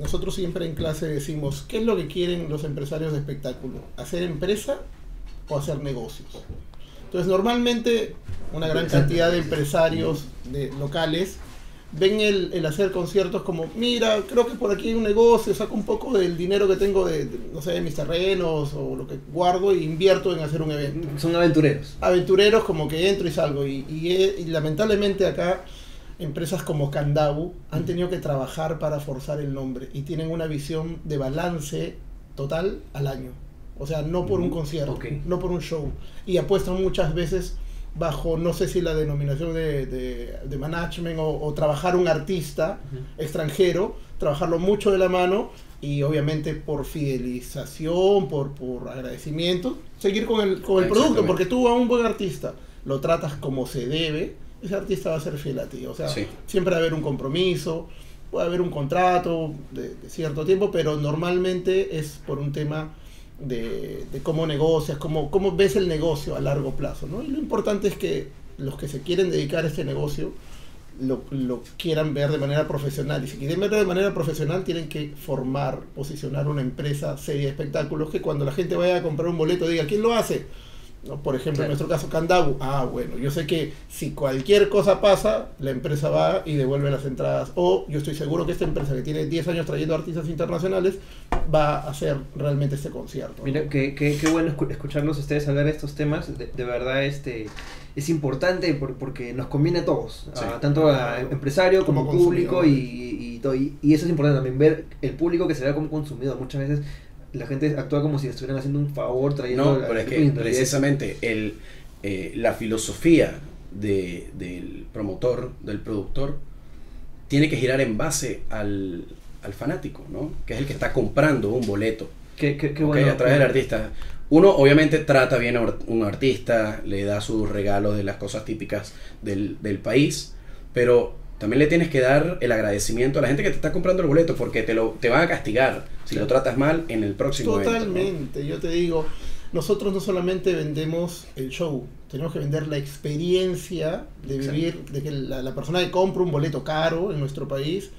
Nosotros siempre en clase decimos, ¿qué es lo que quieren los empresarios de espectáculo? ¿Hacer empresa o hacer negocios? Entonces, normalmente una gran cantidad de empresarios de, locales ven el, hacer conciertos como, mira, creo que por aquí hay un negocio, saco un poco del dinero que tengo de, no sé, de mis terrenos o lo que guardo e invierto en hacer un evento. Son aventureros. Aventureros como que entro y salgo. Y, y lamentablemente acá empresas como Candabu han tenido que trabajar para forzar el nombre y tienen una visión de balance total al año. O sea, no por un concierto, no por un show. Y apuestan muchas veces bajo, no sé si la denominación de, de, management o, trabajar un artista extranjero, trabajarlo mucho de la mano y obviamente por fidelización, por, por agradecimiento, seguir con el, con el producto, porque tú a un buen artista lo tratas como se debe ese artista va a ser fiel a ti. O sea, siempre va a haber un compromiso, puede haber un contrato de, cierto tiempo, pero normalmente es por un tema de, cómo negocias, cómo, cómo ves el negocio a largo plazo. ¿no? Y lo importante es que los que se quieren dedicar a este negocio lo, lo, quieran ver de manera profesional. Y si quieren verlo de manera profesional, tienen que formar, posicionar una empresa serie de espectáculos que cuando la gente vaya a comprar un boleto diga, ¿quién lo hace? Por ejemplo, en nuestro caso, Candabu. Ah, bueno, yo sé que si cualquier cosa pasa, la empresa va y devuelve las entradas. O yo estoy seguro que esta empresa que tiene 10 años trayendo artistas internacionales va a hacer realmente este concierto. Mira, qué, qué, qué bueno escucharlos ustedes hablar de estos temas. De, verdad, este es importante porque nos conviene a todos, tanto a empresario como, público y, y, y, eso es importante también, ver el público que se vea como consumidor. Muchas veces la gente actúa como si estuvieran haciendo un favor trayendo... No, pero es que precisamente el, eh, la filosofía de, del promotor, del productor, tiene que girar en base al, al fanático, ¿no? Que es el que está comprando un boleto. Qué, qué, qué bueno, a través del artista. Uno obviamente trata bien a un artista, le da sus regalos de las cosas típicas del, del país, pero también le tienes que dar el agradecimiento a la gente que te está comprando el boleto porque te, lo, te van a castigar si lo tratas mal en el próximo Totalmente, yo te digo, nosotros no solamente vendemos el show, tenemos que vender la experiencia de vivir, de que la, la, persona que compra un boleto caro en nuestro país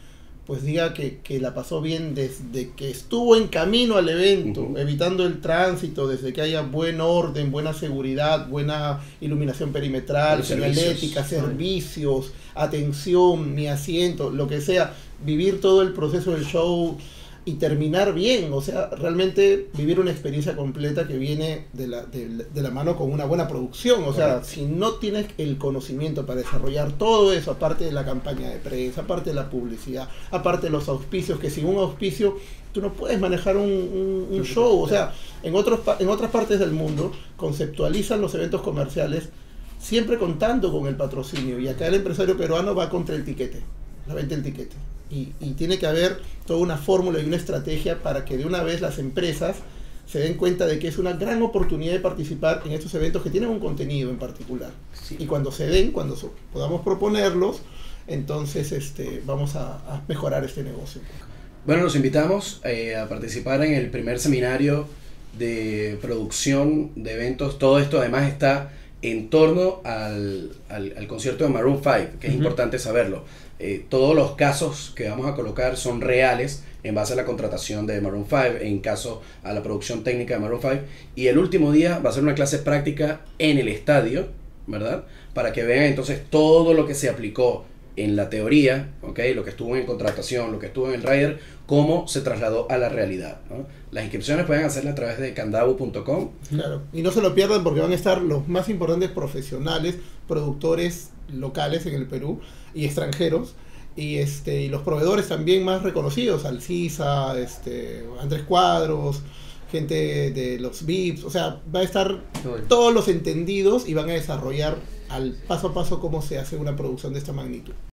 pues diga que, la pasó bien desde que estuvo en camino al evento, evitando el tránsito, desde que haya buen orden, buena seguridad, buena iluminación perimetral, señalética, servicios, atención, mi asiento, lo que sea, vivir todo el proceso del show y terminar bien, o sea, realmente vivir una experiencia completa que viene de la, de, la mano con una buena producción, o sea, si no tienes el conocimiento para desarrollar todo eso, aparte de la campaña de prensa, aparte de la publicidad, aparte de los auspicios, que sin un auspicio tú no puedes manejar un, un, show, o sea, en, otros, en otras partes del mundo conceptualizan los eventos comerciales siempre contando con el patrocinio y acá el empresario peruano va contra el tiquete, la venta del tiquete y, tiene que haber toda una fórmula y una estrategia para que de una vez las empresas se den cuenta de que es una gran oportunidad de participar en estos eventos que tienen un contenido en particular. Y cuando se den, cuando podamos proponerlos, entonces este, vamos a, mejorar este negocio. Bueno, los invitamos eh, a participar en el primer seminario de producción de eventos. Todo esto además está en torno al, al, concierto de Maroon 5, que es importante saberlo. Eh, todos los casos que vamos a colocar son reales en base a la contratación de Maroon 5, en caso a la producción técnica de Maroon 5. Y el último día va a ser una clase práctica en el estadio, ¿verdad? Para que vean entonces todo lo que se aplicó en la teoría, ¿okay? lo que estuvo en contratación, lo que estuvo en el rider, cómo se trasladó a la realidad. Las inscripciones pueden hacerlas a través de candabu.com. Claro, y no se lo pierdan porque van a estar los más importantes profesionales, productores locales en el Perú y extranjeros. Y, este, y los proveedores también más reconocidos, Alcisa, este, Andrés Cuadros, gente de los VIPs, o sea, va a estar todos los entendidos y van a desarrollar al paso a paso cómo se hace una producción de esta magnitud.